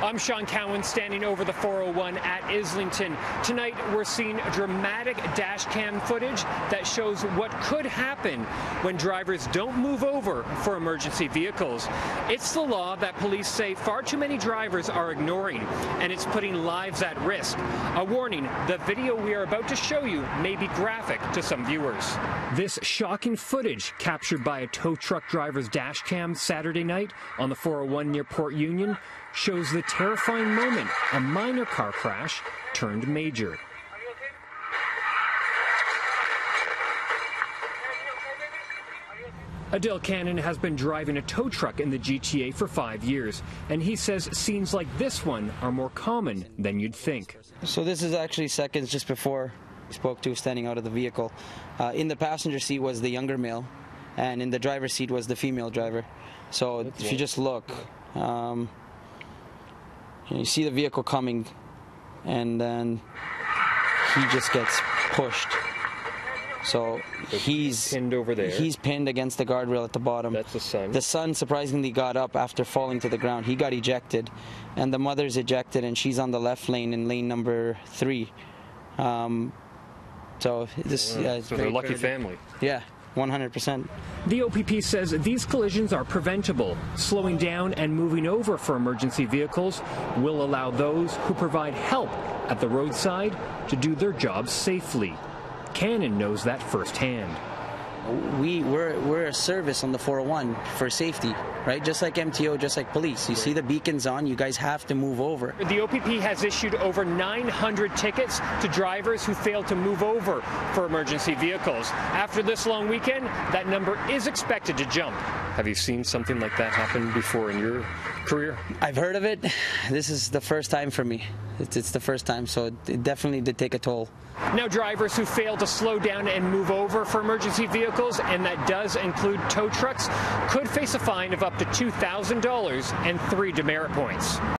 I'm Sean Cowan standing over the 401 at Islington. Tonight we're seeing dramatic dash cam footage that shows what could happen when drivers don't move over for emergency vehicles. It's the law that police say far too many drivers are ignoring and it's putting lives at risk. A warning, the video we are about to show you may be graphic to some viewers. This shocking footage captured by a tow truck driver's dash cam Saturday night on the 401 near Port Union shows the terrifying moment a minor car crash turned major. Adele Cannon has been driving a tow truck in the GTA for five years, and he says scenes like this one are more common than you'd think. So this is actually seconds just before we spoke to standing out of the vehicle. Uh, in the passenger seat was the younger male, and in the driver's seat was the female driver. So if you just look, um, you see the vehicle coming, and then he just gets pushed. So he's pinned over there. He's pinned against the guardrail at the bottom. That's the son. The son surprisingly got up after falling to the ground. He got ejected, and the mother's ejected, and she's on the left lane in lane number three. Um, so this, So they're a lucky tragic. family. Yeah, 100%. The OPP says these collisions are preventable. Slowing down and moving over for emergency vehicles will allow those who provide help at the roadside to do their jobs safely. Cannon knows that firsthand. we we're we're a service on the 401 for safety, right? Just like MTO, just like police. You see the beacons on, you guys have to move over. The OPP has issued over 900 tickets to drivers who failed to move over for emergency vehicles. After this long weekend, that number is expected to jump. Have you seen something like that happen before in your career? I've heard of it. This is the first time for me. It's, it's the first time, so it definitely did take a toll. Now, drivers who fail to slow down and move over for emergency vehicles, and that does include tow trucks, could face a fine of to $2,000 and three demerit points.